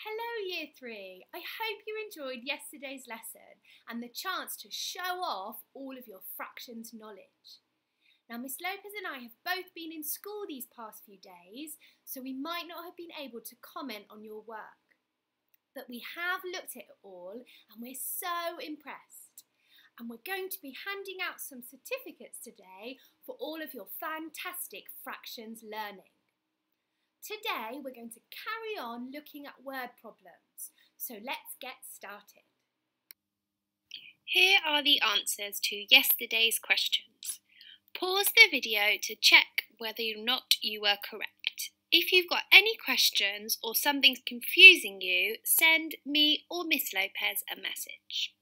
Hello, Year 3. I hope you enjoyed yesterday's lesson and the chance to show off all of your fractions knowledge. Now, Miss Lopez and I have both been in school these past few days, so we might not have been able to comment on your work. But we have looked at it all and we're so impressed. And we're going to be handing out some certificates today for all of your fantastic fractions learning. Today we're going to carry on looking at word problems, so let's get started. Here are the answers to yesterday's questions. Pause the video to check whether or not you were correct. If you've got any questions or something's confusing you, send me or Miss Lopez a message.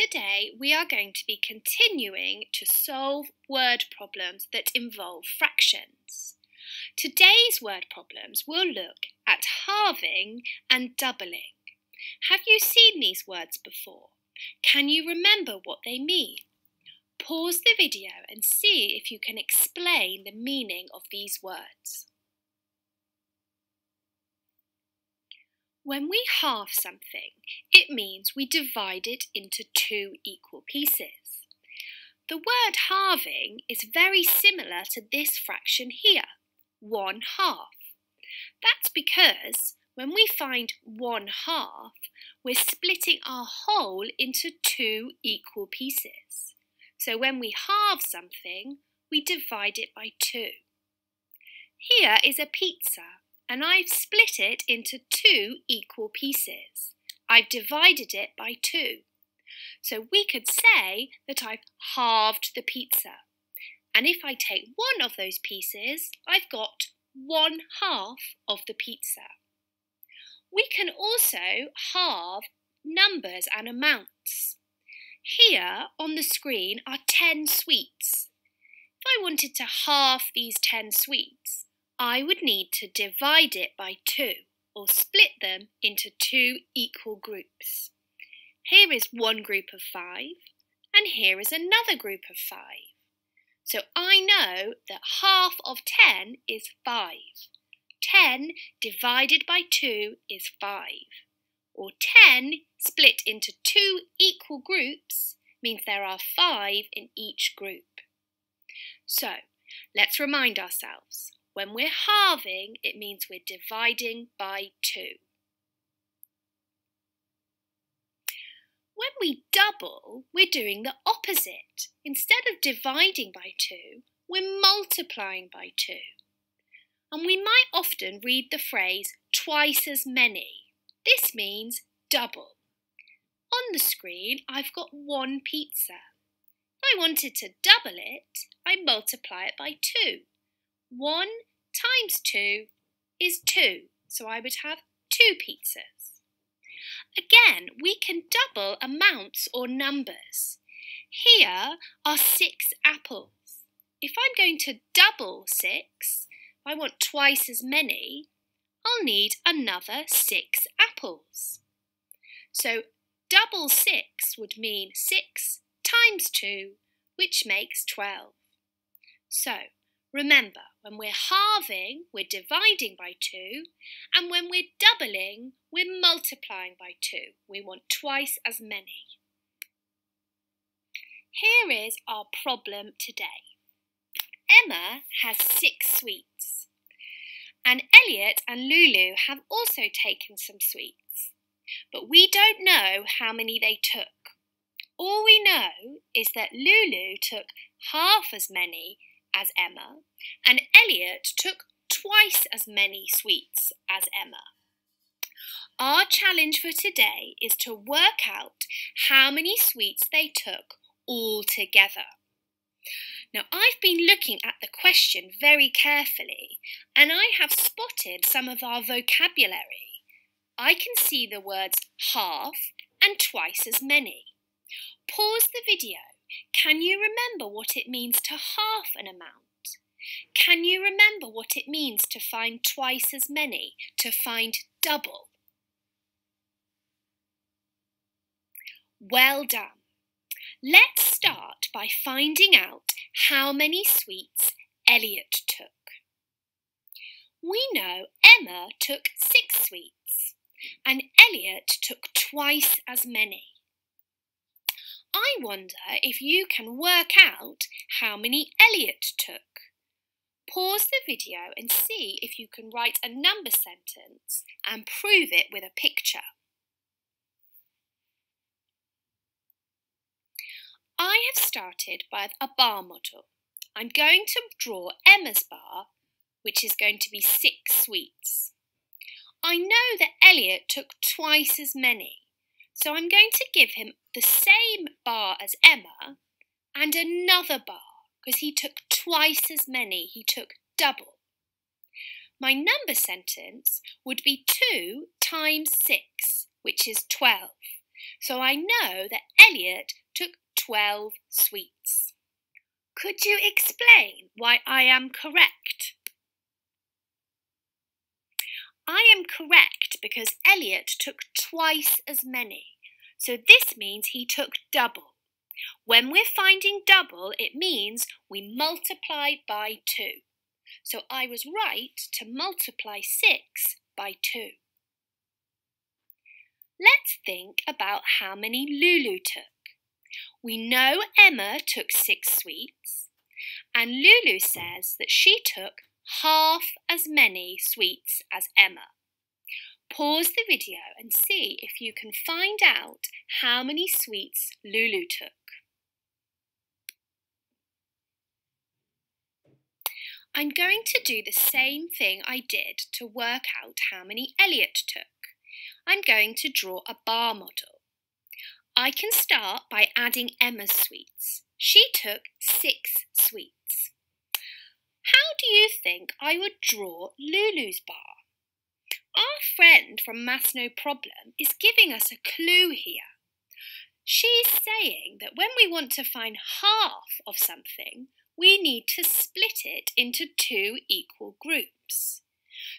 Today we are going to be continuing to solve word problems that involve fractions. Today's word problems will look at halving and doubling. Have you seen these words before? Can you remember what they mean? Pause the video and see if you can explain the meaning of these words. When we halve something, it means we divide it into two equal pieces. The word halving is very similar to this fraction here, one half. That's because when we find one half, we're splitting our whole into two equal pieces. So when we halve something, we divide it by two. Here is a pizza and I've split it into two equal pieces. I've divided it by two. So we could say that I've halved the pizza. And if I take one of those pieces, I've got one half of the pizza. We can also halve numbers and amounts. Here on the screen are 10 sweets. If I wanted to halve these 10 sweets, I would need to divide it by 2 or split them into two equal groups. Here is one group of 5 and here is another group of 5. So I know that half of 10 is 5. 10 divided by 2 is 5. Or 10 split into two equal groups means there are 5 in each group. So let's remind ourselves. When we're halving, it means we're dividing by 2. When we double, we're doing the opposite. Instead of dividing by 2, we're multiplying by 2. And we might often read the phrase twice as many. This means double. On the screen, I've got one pizza. If I wanted to double it, I multiply it by 2. 1 times 2 is 2, so I would have two pizzas. Again, we can double amounts or numbers. Here are six apples. If I'm going to double six, if I want twice as many, I'll need another six apples. So double six would mean six times two, which makes 12. So Remember, when we're halving, we're dividing by 2, and when we're doubling, we're multiplying by 2. We want twice as many. Here is our problem today. Emma has six sweets, and Elliot and Lulu have also taken some sweets, but we don't know how many they took. All we know is that Lulu took half as many as Emma, and Elliot took twice as many sweets as Emma. Our challenge for today is to work out how many sweets they took all together. Now, I've been looking at the question very carefully and I have spotted some of our vocabulary. I can see the words half and twice as many. Pause the video can you remember what it means to half an amount? Can you remember what it means to find twice as many, to find double? Well done. Let's start by finding out how many sweets Elliot took. We know Emma took six sweets and Elliot took twice as many. I wonder if you can work out how many Elliot took. Pause the video and see if you can write a number sentence and prove it with a picture. I have started with a bar model. I'm going to draw Emma's bar, which is going to be six sweets. I know that Elliot took twice as many, so I'm going to give him the same bar as Emma and another bar because he took twice as many, he took double. My number sentence would be 2 times 6, which is 12. So I know that Elliot took 12 sweets. Could you explain why I am correct? I am correct because Elliot took twice as many, so this means he took double. When we're finding double, it means we multiply by 2. So I was right to multiply 6 by 2. Let's think about how many Lulu took. We know Emma took six sweets, and Lulu says that she took half as many sweets as Emma. Pause the video and see if you can find out how many sweets Lulu took. I'm going to do the same thing I did to work out how many Elliot took. I'm going to draw a bar model. I can start by adding Emma's sweets. She took six sweets. How do you think I would draw Lulu's bar? Our friend from Maths No Problem is giving us a clue here. She's saying that when we want to find half of something, we need to split it into two equal groups.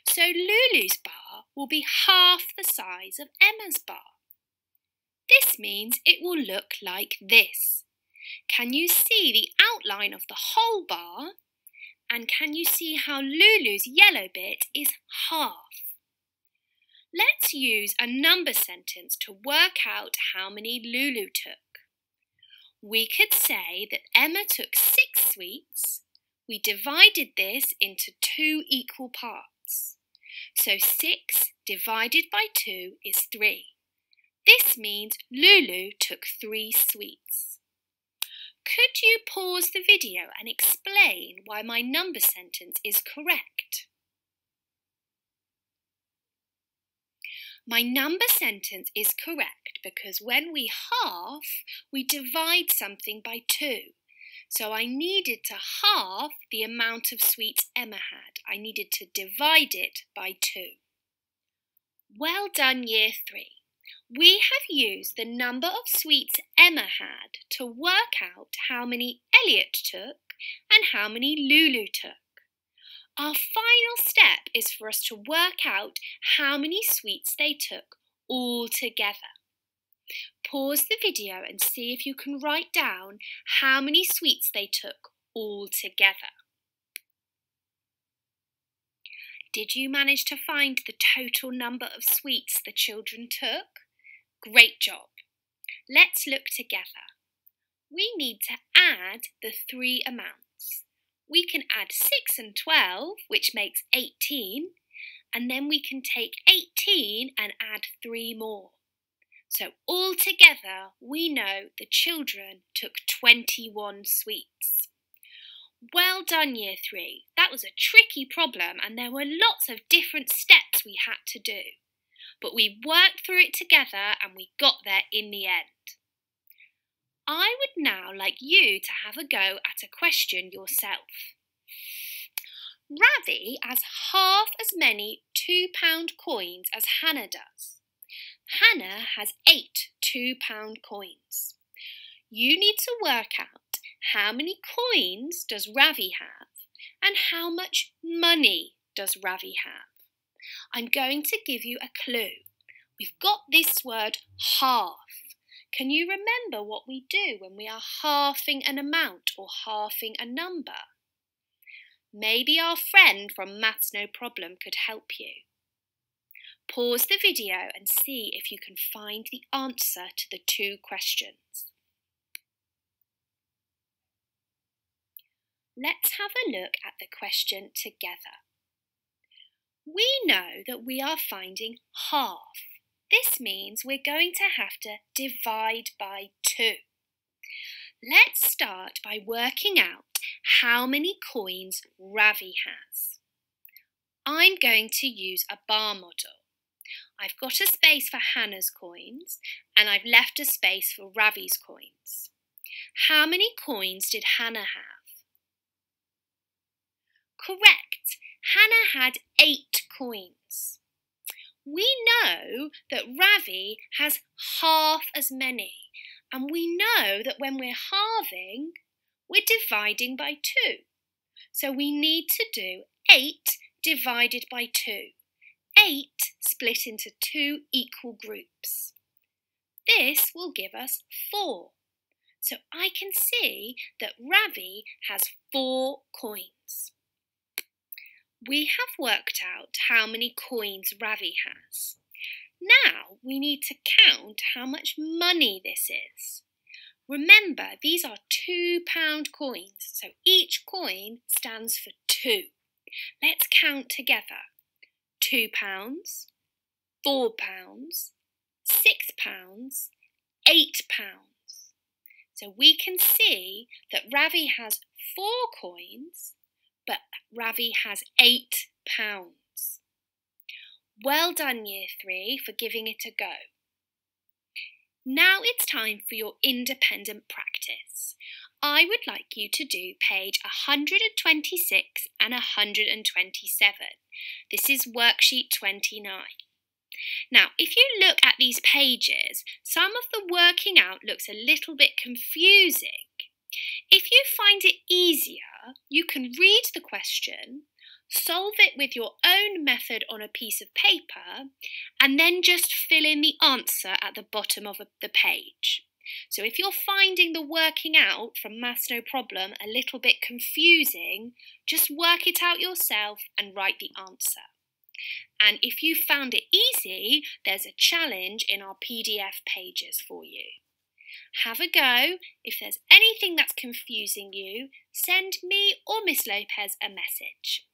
So Lulu's bar will be half the size of Emma's bar. This means it will look like this. Can you see the outline of the whole bar? And can you see how Lulu's yellow bit is half? Let's use a number sentence to work out how many Lulu took. We could say that Emma took six sweets. We divided this into two equal parts. So 6 divided by 2 is 3. This means Lulu took 3 sweets. Could you pause the video and explain why my number sentence is correct? My number sentence is correct because when we half, we divide something by 2. So I needed to halve the amount of sweets Emma had. I needed to divide it by 2. Well done, Year 3. We have used the number of sweets Emma had to work out how many Elliot took and how many Lulu took. Our final step is for us to work out how many sweets they took all together. Pause the video and see if you can write down how many sweets they took all together. Did you manage to find the total number of sweets the children took? Great job. Let's look together. We need to add the three amounts we can add 6 and 12, which makes 18, and then we can take 18 and add 3 more. So altogether, we know the children took 21 sweets. Well done, Year 3. That was a tricky problem and there were lots of different steps we had to do. But we worked through it together and we got there in the end. I would now like you to have a go at a question yourself. Ravi has half as many £2 coins as Hannah does. Hannah has eight £2 coins. You need to work out how many coins does Ravi have and how much money does Ravi have. I'm going to give you a clue. We've got this word half. Can you remember what we do when we are halving an amount or halving a number? Maybe our friend from Maths No Problem could help you. Pause the video and see if you can find the answer to the two questions. Let's have a look at the question together. We know that we are finding half. This means we're going to have to divide by 2. Let's start by working out how many coins Ravi has. I'm going to use a bar model. I've got a space for Hannah's coins and I've left a space for Ravi's coins. How many coins did Hannah have? Correct. Hannah had eight coins. We know that Ravi has half as many, and we know that when we're halving, we're dividing by two. So we need to do 8 divided by 2. 8 split into two equal groups. This will give us 4. So I can see that Ravi has 4 coins. We have worked out how many coins Ravi has. Now we need to count how much money this is. Remember, these are two pound coins, so each coin stands for two. Let's count together. Two pounds, four pounds, six pounds, eight pounds. So we can see that Ravi has four coins, but Ravi has eight pounds. Well done, Year 3, for giving it a go. Now it's time for your independent practice. I would like you to do page 126 and 127. This is worksheet 29. Now, if you look at these pages, some of the working out looks a little bit confusing. If you find it easier, you can read the question, solve it with your own method on a piece of paper, and then just fill in the answer at the bottom of the page. So if you're finding the working out from Maths No Problem a little bit confusing, just work it out yourself and write the answer. And if you found it easy, there's a challenge in our PDF pages for you. Have a go. If there's anything that's confusing you, send me or Miss Lopez a message.